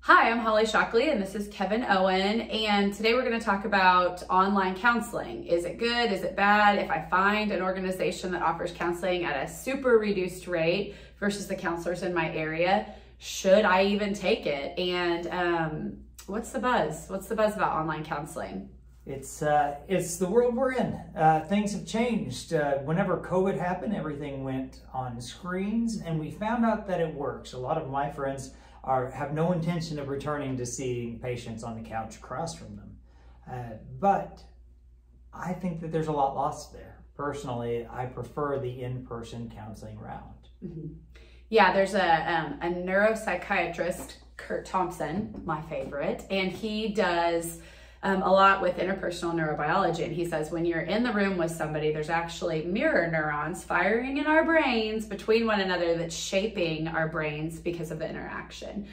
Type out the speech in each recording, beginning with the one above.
Hi, I'm Holly Shockley and this is Kevon Owen. And today we're going to talk about online counseling. Is it good? Is it bad? If I find an organization that offers counseling at a super reduced rate versus the counselors in my area, should I even take it? And um, what's the buzz? What's the buzz about online counseling? It's uh, it's the world we're in. Uh, things have changed. Uh, whenever COVID happened, everything went on screens, and we found out that it works. A lot of my friends are have no intention of returning to seeing patients on the couch across from them. Uh, but I think that there's a lot lost there. Personally, I prefer the in-person counseling round. Mm-hmm. Yeah, there's a, um, a neuropsychiatrist, Curt Thompson, my favorite, and he does um, a lot with interpersonal neurobiology. And he says when you're in the room with somebody, there's actually mirror neurons firing in our brains between one another that's shaping our brains because of the interaction.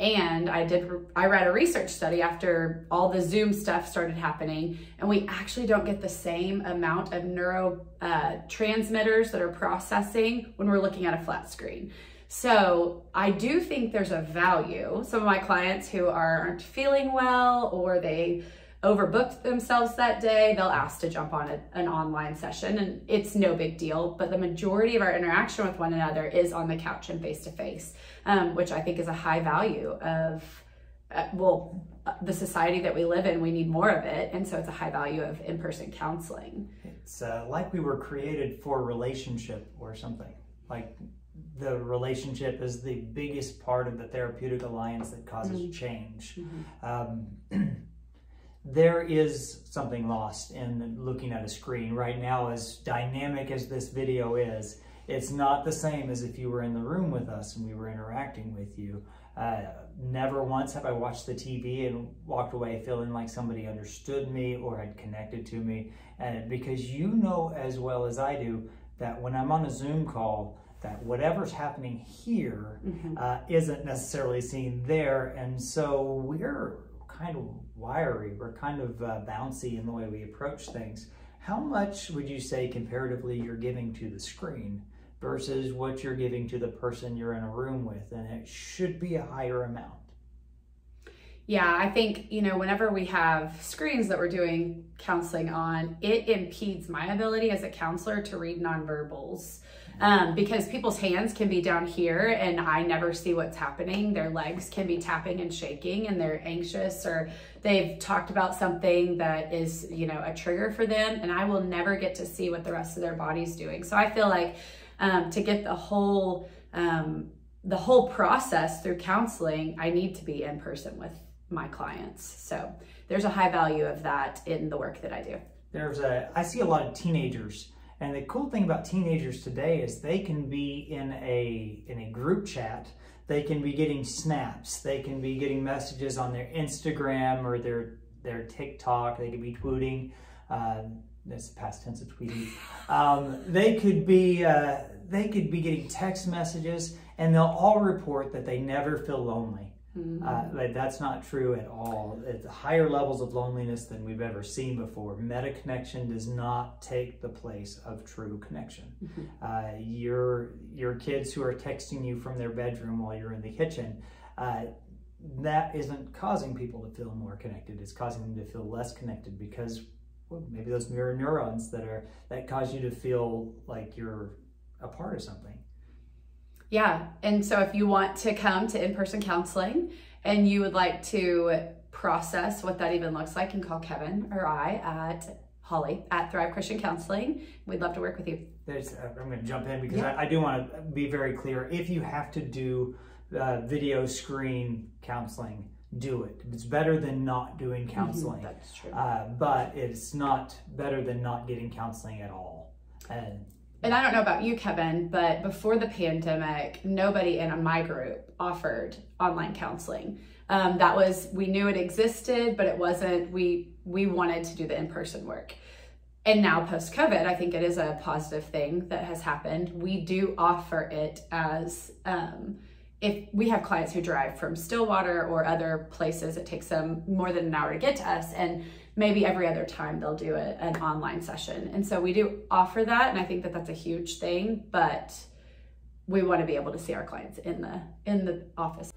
And I did, I read a research study after all the Zoom stuff started happening, and we actually don't get the same amount of neurotransmitters uh, that are processing when we're looking at a flat screen. So I do think there's a value. Some of my clients who aren't feeling well or they overbooked themselves that day, they'll ask to jump on a, an online session and it's no big deal. But the majority of our interaction with one another is on the couch and face to face, which I think is a high value of, uh, well, the society that we live in, we need more of it. And so it's a high value of in person counseling. It's uh, like we were created for relationship or something. Like the relationship is the biggest part of the therapeutic alliance that causes mm-hmm. change. Mm-hmm. Um, there is something lost in looking at a screen right now as dynamic as this video is it's not the same as if you were in the room with us and we were interacting with you uh, never once have i watched the tv and walked away feeling like somebody understood me or had connected to me and because you know as well as i do that when i'm on a zoom call that whatever's happening here mm-hmm. uh, not necessarily seen there. And so we're kind of wiry, we're kind of uh, bouncy in the way we approach things. How much would you say comparatively you're giving to the screen versus what you're giving to the person you're in a room with? And it should be a higher amount. Yeah, I think, you know, whenever we have screens that we're doing counseling on, it impedes my ability as a counselor to read nonverbals um, because people's hands can be down here and I never see what's happening. Their legs can be tapping and shaking and they're anxious or they've talked about something that is, you know, a trigger for them and I will never get to see what the rest of their body's doing. So I feel like um, to get the whole, um, the whole process through counseling, I need to be in person with my clients. So there's a high value of that in the work that I do. There's a, I see a lot of teenagers and the cool thing about teenagers today is they can be in a, in a group chat, they can be getting snaps, they can be getting messages on their Instagram or their, their TikTok, they could be tweeting, uh, that's past tense of tweeting. Um, they could be, uh, they could be getting text messages and they'll all report that they never feel lonely. Mm-hmm. Uh, that's not true at all. It's higher levels of loneliness than we've ever seen before. Meta connection does not take the place of true connection. Mm-hmm. Uh, your your kids who are texting you from their bedroom while you're in the kitchen, uh, that isn't causing people to feel more connected. It's causing them to feel less connected because well, maybe those mirror neurons that are that cause you to feel like you're a part of something. Yeah. And so if you want to come to in-person counseling and you would like to process what that even looks like, you can call Kevon or I at Holly at Thrive Christian Counseling. We'd love to work with you. There's, uh, I'm going to jump in because yeah. I, I, do want to be very clear. If you have to do uh, video screen counseling, do it. It's better than not doing mm-hmm. counseling. Mm-hmm, that's true. Uh, but it's not better than not getting counseling at all. And and I don't know about you, Kevon, but before the pandemic, nobody in my group offered online counseling. Um, that was we knew it existed, but it wasn't. We we wanted to do the in person work. And now post COVID, I think it is a positive thing that has happened. We do offer it as um, if we have clients who drive from Stillwater or other places, it takes them more than an hour to get to us, and maybe every other time they'll do a, an online session. And so we do offer that. And I think that that's a huge thing, but we want to be able to see our clients in the, in the office.